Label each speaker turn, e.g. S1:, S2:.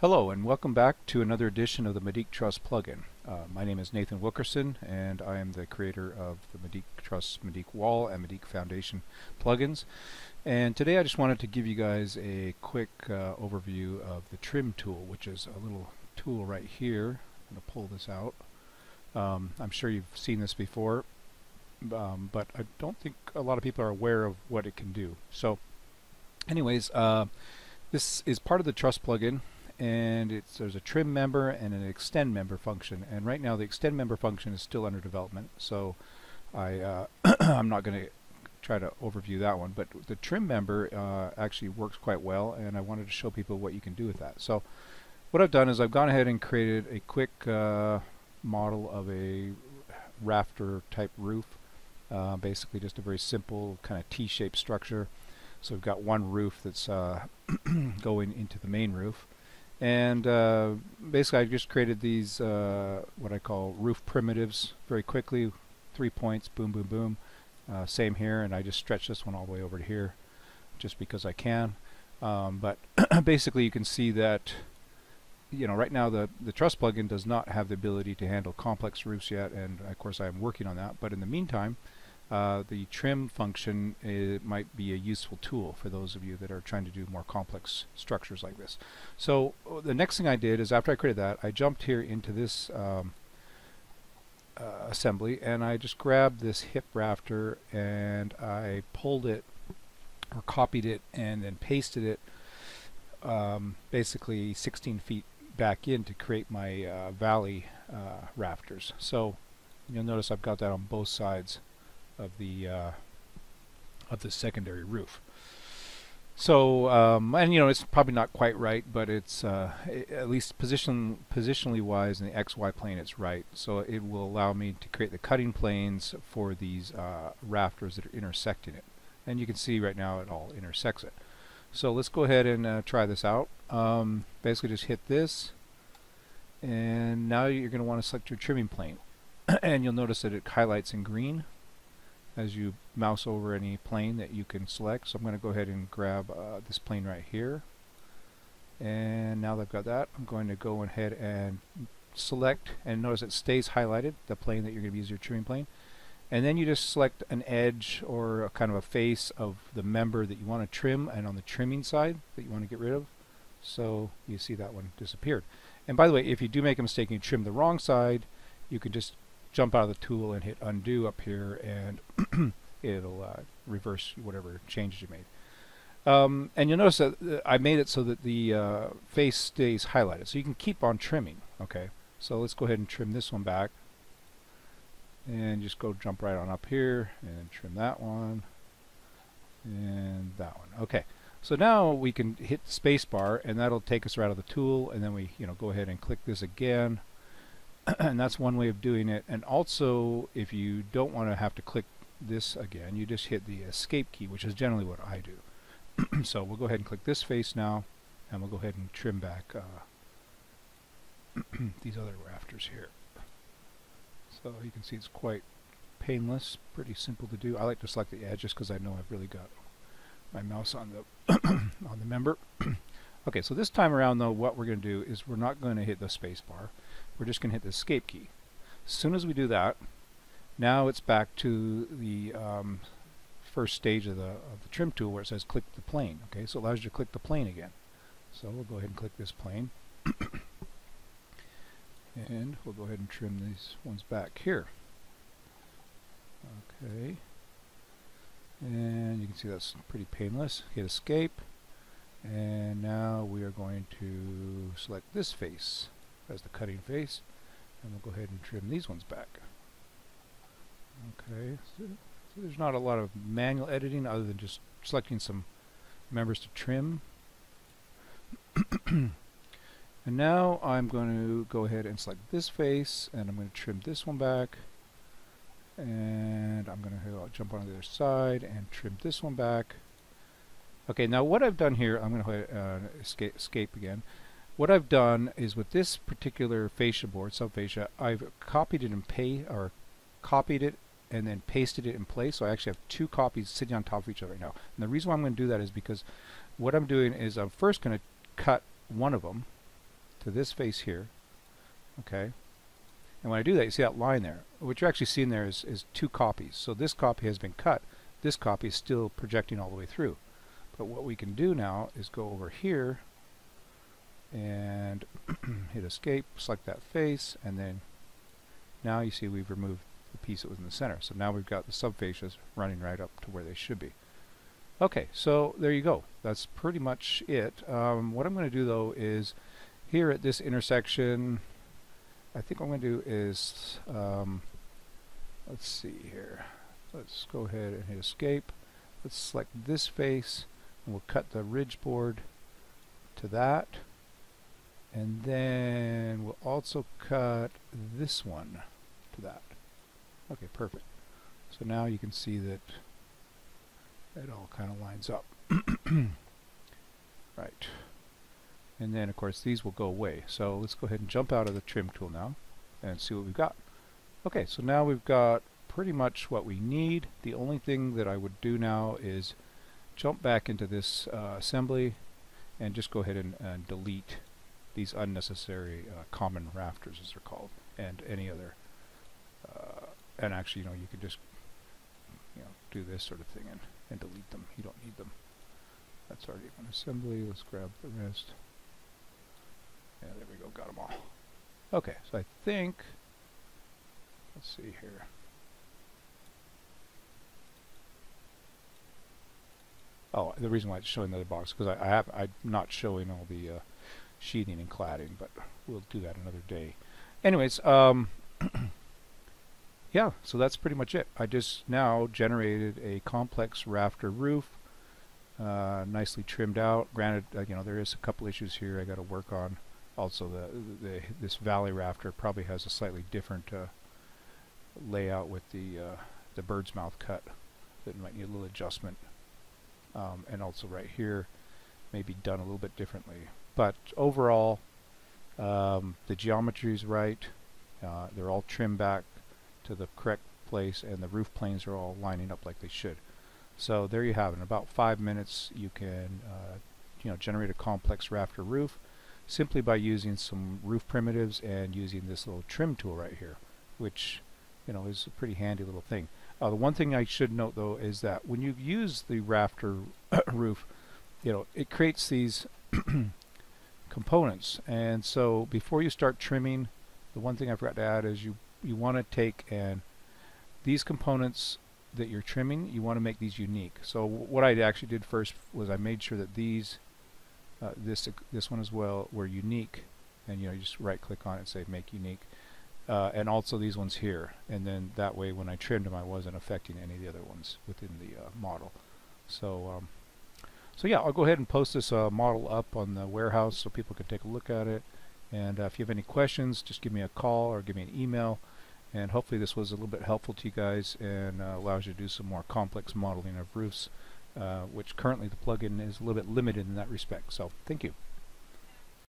S1: Hello and welcome back to another edition of the Medeek Truss plugin. Uh, my name is Nathan Wilkerson and I am the creator of the Medeek Truss Medeek Wall and Medeek Foundation plugins. And today I just wanted to give you guys a quick uh, overview of the trim tool, which is a little tool right here. I'm going to pull this out. Um, I'm sure you've seen this before, um, but I don't think a lot of people are aware of what it can do. So anyways, uh, this is part of the Truss plugin and it's there's a trim member and an extend member function. And right now the extend member function is still under development. So I uh, I'm not going to try to overview that one but the trim member uh, actually works quite well and I wanted to show people what you can do with that. So what I've done is I've gone ahead and created a quick uh, model of a rafter type roof uh, basically just a very simple kind of T-shaped structure. So we've got one roof that's uh, going into the main roof and uh, basically I just created these uh, what I call roof primitives very quickly. Three points boom boom boom. Uh, same here and I just stretch this one all the way over to here just because I can. Um, but basically you can see that you know right now the the Truss plugin does not have the ability to handle complex roofs yet and of course I'm working on that. But in the meantime uh, the trim function might be a useful tool for those of you that are trying to do more complex structures like this. So uh, the next thing I did is after I created that, I jumped here into this um, uh, assembly and I just grabbed this hip rafter and I pulled it or copied it and then pasted it um, basically 16 feet back in to create my uh, valley uh, rafters. So you'll notice I've got that on both sides of the uh, of the secondary roof. So, um, and you know, it's probably not quite right, but it's uh, at least position positionally wise in the XY plane, it's right. So it will allow me to create the cutting planes for these uh, rafters that are intersecting it. And you can see right now it all intersects it. So let's go ahead and uh, try this out. Um, basically just hit this, and now you're going to want to select your trimming plane. and you'll notice that it highlights in green as you mouse over any plane that you can select. So I'm going to go ahead and grab uh, this plane right here. And now that I've got that, I'm going to go ahead and select, and notice it stays highlighted, the plane that you're going to use your trimming plane. And then you just select an edge or a kind of a face of the member that you want to trim and on the trimming side that you want to get rid of. So you see that one disappeared. And by the way, if you do make a mistake and you trim the wrong side, you can just jump out of the tool and hit undo up here and it'll uh, reverse whatever changes you made. Um, and you'll notice that uh, I made it so that the uh, face stays highlighted. So you can keep on trimming. Okay, so let's go ahead and trim this one back. And just go jump right on up here and trim that one. And that one. Okay, so now we can hit the space and that'll take us right out of the tool and then we you know go ahead and click this again and that's one way of doing it. And also if you don't want to have to click this again you just hit the escape key which is generally what I do. So we'll go ahead and click this face now and we'll go ahead and trim back uh, these other rafters here. So you can see it's quite painless pretty simple to do. I like to select the edges because I know I've really got my mouse on the on the member. Okay so this time around though what we're going to do is we're not going to hit the space bar we're just going to hit the escape key. As soon as we do that, now it's back to the um, first stage of the, of the trim tool where it says click the plane. Okay, so it allows you to click the plane again. So we'll go ahead and click this plane. and we'll go ahead and trim these ones back here. Okay. And you can see that's pretty painless. Hit escape. And now we are going to select this face as the cutting face and we'll go ahead and trim these ones back. Okay, so, so there's not a lot of manual editing other than just selecting some members to trim. and now I'm going to go ahead and select this face and I'm going to trim this one back and I'm going to jump on the other side and trim this one back. Okay, now what I've done here, I'm going to uh, escape, escape again. What I've done is with this particular fascia board, subfascia, I've copied it and pay or copied it and then pasted it in place. So I actually have two copies sitting on top of each other right now. And the reason why I'm going to do that is because what I'm doing is I'm first going to cut one of them to this face here. Okay. And when I do that, you see that line there. What you're actually seeing there is, is two copies. So this copy has been cut. This copy is still projecting all the way through. But what we can do now is go over here and hit escape, select that face, and then now you see we've removed the piece that was in the center. So now we've got the subfascias running right up to where they should be. Okay, so there you go. That's pretty much it. Um, what I'm going to do though is here at this intersection, I think what I'm going to do is, um, let's see here. Let's go ahead and hit escape. Let's select this face and we'll cut the ridge board to that. And then we'll also cut this one to that. Okay, perfect. So now you can see that it all kind of lines up. right. And then of course these will go away. So let's go ahead and jump out of the trim tool now and see what we've got. Okay, so now we've got pretty much what we need. The only thing that I would do now is jump back into this uh, assembly and just go ahead and, and delete these unnecessary uh, common rafters as they're called and any other uh, and actually you know you could just you know do this sort of thing and, and delete them. You don't need them. That's already an assembly. Let's grab the rest. Yeah there we go. Got them all. Okay so I think let's see here. Oh, the reason why it's showing the other box because I, I, have I'm not showing all the uh, sheathing and cladding, but we'll do that another day. Anyways, um, yeah, so that's pretty much it. I just now generated a complex rafter roof, uh, nicely trimmed out. Granted, uh, you know there is a couple issues here I got to work on. Also, the, the this valley rafter probably has a slightly different uh, layout with the uh, the bird's mouth cut that might need a little adjustment um, and also right here maybe done a little bit differently. But overall, um, the geometry is right. Uh, they're all trimmed back to the correct place, and the roof planes are all lining up like they should. So there you have it. In about five minutes, you can uh, you know generate a complex rafter roof simply by using some roof primitives and using this little trim tool right here, which you know is a pretty handy little thing. Uh, the one thing I should note though is that when you use the rafter roof, you know, it creates these components. And so before you start trimming, the one thing I forgot to add is you, you want to take and these components that you're trimming, you want to make these unique. So what I actually did first was I made sure that these, uh, this this one as well, were unique. And you know, you just right click on it and say make unique uh, and also these ones here and then that way when I trimmed them I wasn't affecting any of the other ones within the uh, model so um, so yeah I'll go ahead and post this uh, model up on the warehouse so people can take a look at it. And uh, if you have any questions just give me a call or give me an email. And hopefully this was a little bit helpful to you guys and uh, allows you to do some more complex modeling of roofs uh, which currently the plugin is a little bit limited in that respect. So thank you